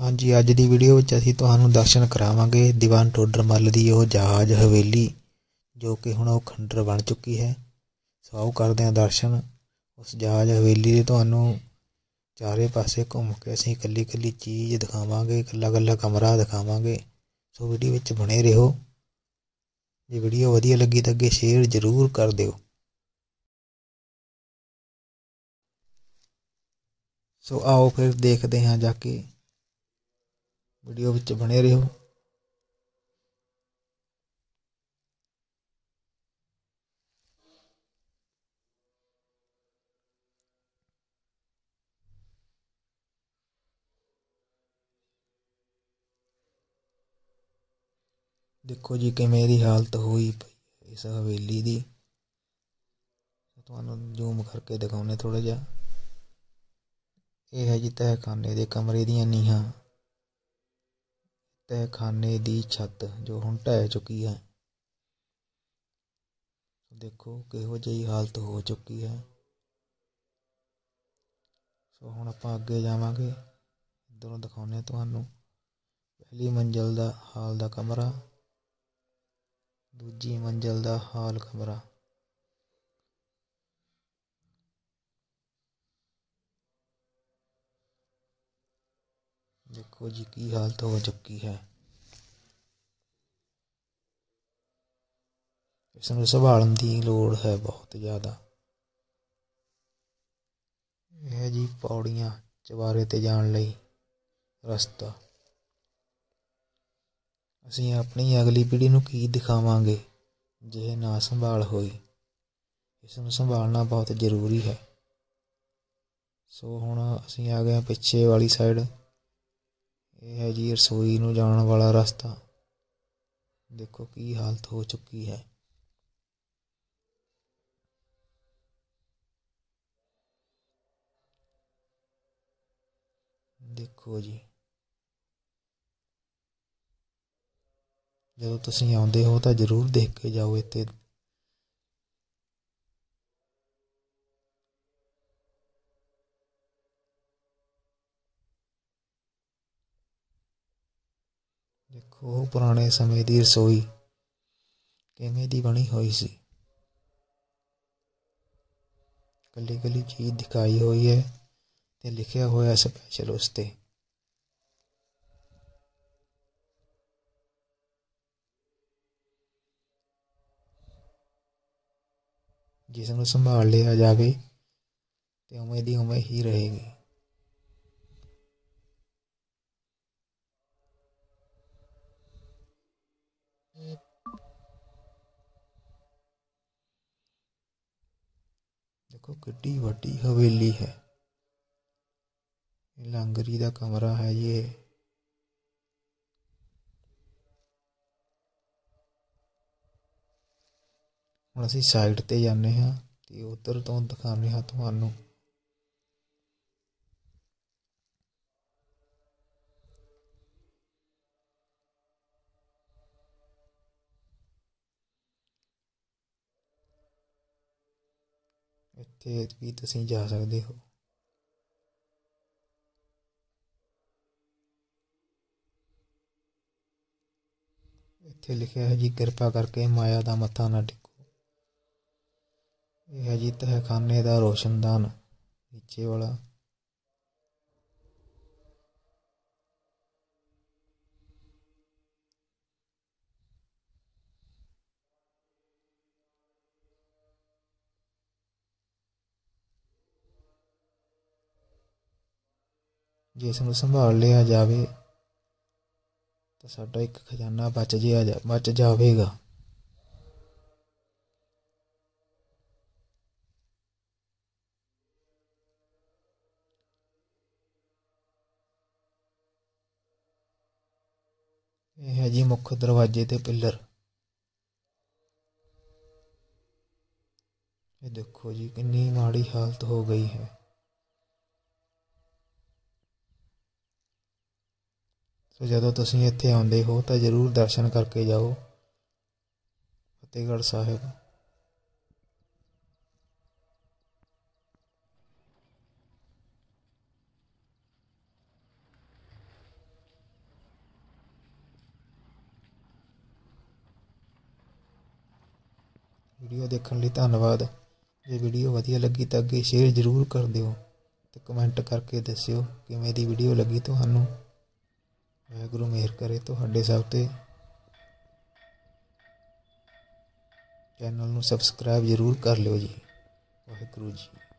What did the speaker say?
ਹਾਂਜੀ, ਅੱਜ ਦੀ ਵੀਡੀਓ ਵਿੱਚ ਅਸੀਂ ਤੁਹਾਨੂੰ ਦਰਸ਼ਨ ਕਰਾਵਾਂਗੇ ਦੀਵਾਨ ਟੋਡਰ ਮੱਲ ਦੀ ਉਹ ਜਹਾਜ਼ ਹਵੇਲੀ, ਜੋ ਕਿ ਹੁਣ ਉਹ ਖੰਡਰ ਬਣ ਚੁੱਕੀ ਹੈ। ਸੋ ਆਓ ਕਰਦੇ ਹਾਂ ਦਰਸ਼ਨ। ਉਸ ਜਹਾਜ਼ ਹਵੇਲੀ ਦੇ ਤੁਹਾਨੂੰ ਚਾਰੇ ਪਾਸੇ ਘੁੰਮ ਕੇ ਅਸੀਂ ਇਕੱਲੀ ਇਕੱਲੀ ਚੀਜ਼ ਦਿਖਾਵਾਂਗੇ ਇਕੱਲਾ ਇਕੱਲਾ ਕਮਰਾ ਦਿਖਾਵਾਂਗੇ। ਸੋ ਵੀਡੀਓ ਵਿੱਚ ਬਣੇ ਰਹੋ। ਜੇ ਵੀਡੀਓ ਵਧੀਆ ਲੱਗੀ ਤਾਂ ਅੱਗੇ ਸ਼ੇਅਰ ਜ਼ਰੂਰ ਕਰ ਦਿਓ। ਸੋ ਆਓ ਫਿਰ ਦੇਖਦੇ ਹਾਂ ਜਾ ਕੇ ਵੀਡੀਓ ਵਿੱਚ ਬਣੇ ਰਹੋ। ਦੇਖੋ ਜੀ ਕਿਵੇਂ ਦੀ ਹਾਲਤ ਹੋਈ ਪਈ ਇਸ ਹਵੇਲੀ ਦੀ। ਤੁਹਾਨੂੰ ਜ਼ੂਮ ਕਰਕੇ ਦਿਖਾਉਨੇ ਥੋੜਾ ਜਿਹਾ। ਇਹ ਹੈ ਜੀ ਤਹਿਖਾਨੇ ਦੇ ਕਮਰੇ ਦੀਆਂ ਨੀਹਾਂ। ਤਹਿਖਾਨੇ ਦੀ ਛੱਤ ਜੋ ਹੁਣ ਢਹਿ ਚੁੱਕੀ ਹੈ। ਦੇਖੋ ਕਿਹੋ ਜਿਹੀ ਹਾਲਤ ਹੋ ਚੁੱਕੀ ਹੈ। ਸੋ ਹੁਣ ਆਪਾਂ ਅੱਗੇ ਜਾਵਾਂਗੇ। ਇਧਰੋਂ ਦਿਖਾਉਨੇ ਤੁਹਾਨੂੰ। ਪਹਿਲੀ ਮੰਜ਼ਲ ਦਾ ਹਾਲ ਦਾ ਕਮਰਾ, ਦੂਜੀ ਮੰਜ਼ਲ ਦਾ ਹਾਲ ਕਮਰਾ। ਦੇਖੋ ਜੀ ਕੀ ਹਾਲਤ ਹੋ ਚੁੱਕੀ ਹੈ। ਇਸ ਨੂੰ ਸੰਭਾਲਣ ਦੀ ਲੋੜ ਹੈ ਬਹੁਤ ਜ਼ਿਆਦਾ। ਇਹ ਜੀ ਪੌੜੀਆਂ ਚਵਾਰੇ ਤੇ ਜਾਣ ਲਈ ਰਸਤਾ। ਅਸੀਂ ਆਪਣੀ ਅਗਲੀ ਪੀੜ੍ਹੀ ਨੂੰ ਕੀ ਦਿਖਾਵਾਂਗੇ? ਜੇ ਨਾ ਸੰਭਾਲ ਹੋਈ, ਇਸ ਨੂੰ ਸੰਭਾਲਣਾ ਬਹੁਤ ਜ਼ਰੂਰੀ ਹੈ। ਸੋ ਹੁਣ ਅਸੀਂ ਆ ਗਏ ਪਿੱਛੇ ਵਾਲੀ ਸਾਈਡ। ਇਹ ਹੈ ਜੀ ਰਸੋਈ ਨੂੰ ਜਾਣ ਵਾਲਾ ਰਸਤਾ। ਦੇਖੋ ਕੀ ਹਾਲਤ ਹੋ ਚੁੱਕੀ ਹੈ। ਦੇਖੋ ਜੀ। ਜਦੋਂ ਤੁਸੀਂ ਆਉਂਦੇ ਹੋ ਤਾਂ ਜ਼ਰੂਰ ਦੇਖ ਕੇ ਜਾਓ ਇੱਥੇ। ਦੇਖੋ ਪੁਰਾਣੇ ਸਮੇਂ ਦੀ ਰਸੋਈ ਕਿਵੇਂ ਦੀ ਬਣੀ ਹੋਈ ਸੀ। ਕੱਲੀ ਕੱਲੀ ਚੀਜ਼ ਦਿਖਾਈ ਹੋਈ ਹੈ। ਤੇ ਲਿਖਿਆ ਹੋਇਆ ਸਪੈਸ਼ਲ ਉਸ ਤੇ ਜਿਸ ਨੂੰ ਸੰਭਾਲ ਲਿਆ ਜਾਵੇ ਤੇ ਉਵੇਂ ਦੀ ਉਵੇਂ ਹੀ ਰਹੇਗੀ ਦੇਖੋ ਕਿੱਡੀ ਵੱਡੀ ਹਵੇਲੀ ਹੈ ਇਹ ਦਾ ਕਮਰਾ ਹੈ ਇਹ। ਹੁਣ ਅਸੀਂ ਸਾਈਡ ਤੇ ਜਾਂਦੇ ਹਾਂ ਤੇ ਉਧਰ ਤੋਂ ਦਿਖਾਉਂਦੇ ਹਾਂ ਤੁਹਾਨੂੰ। ਇੱਥੇ ਵੀ ਤੁਸੀਂ ਜਾ ਸਕਦੇ ਹੋ। ਇੱਥੇ ਲਿਖਿਆ ਹੈ ਜੀ, ਕਿਰਪਾ ਕਰਕੇ ਮਾਇਆ ਦਾ ਮੱਥਾ ਨਾ ਟੇਕੋ। ਇਹ ਹੈ ਜੀ ਤਹਿਖਾਨੇ ਦਾ ਰੋਸ਼ਨਦਾਨ, ਨੀਚੇ ਵਾਲਾ। ਜੇ ਇਸ ਨੂੰ ਸੰਭਾਲ ਲਿਆ ਜਾਵੇ ਤਾਂ ਸਾਡਾ ਇੱਕ ਖਜ਼ਾਨਾ ਬਚ ਜਿਆ ਬਚ ਜਾਵੇਗਾ। ਇਹ ਹੈ ਜੀ ਮੁੱਖ ਦਰਵਾਜ਼ੇ ਤੇ ਪਿੱਲਰ। ਇਹ ਦੇਖੋ ਜੀ, ਕਿੰਨੀ ਮਾੜੀ ਹਾਲਤ ਹੋ ਗਈ ਹੈ। ਸੋ ਜਦੋਂ ਤੁਸੀਂ ਇੱਥੇ ਆਉਂਦੇ ਹੋ ਤਾਂ ਜ਼ਰੂਰ ਦਰਸ਼ਨ ਕਰਕੇ ਜਾਓ, ਫਤਿਹਗੜ੍ਹ ਸਾਹਿਬ। ਵੀਡੀਓ ਦੇਖਣ ਲਈ ਧੰਨਵਾਦ। ਜੇ ਵੀਡੀਓ ਵਧੀਆ ਲੱਗੀ ਤਾਂ ਅੱਗੇ ਸ਼ੇਅਰ ਜ਼ਰੂਰ ਕਰ ਦਿਓ ਤੇ ਕਮੈਂਟ ਕਰਕੇ ਦੱਸਿਓ ਕਿਵੇਂ ਦੀ ਵੀਡੀਓ ਲੱਗੀ ਤੁਹਾਨੂੰ। ਵਾਹਿਗੁਰੂ ਮਿਹਰ ਕਰੇ ਤੁਹਾਡੇ ਸਭ ਤੇ। ਚੈਨਲ ਨੂੰ ਸਬਸਕ੍ਰਾਈਬ ਜ਼ਰੂਰ ਕਰ ਲਿਓ ਜੀ। ਵਾਹਿਗੁਰੂ ਜੀ।